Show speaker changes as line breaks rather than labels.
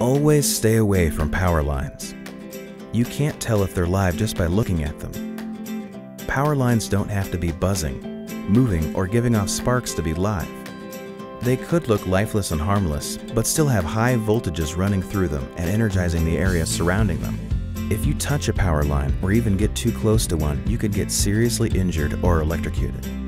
Always stay away from power lines. You can't tell if they're live just by looking at them. Power lines don't have to be buzzing, moving, or giving off sparks to be live. They could look lifeless and harmless, but still have high voltages running through them and energizing the area surrounding them. If you touch a power line or even get too close to one, you could get seriously injured or electrocuted.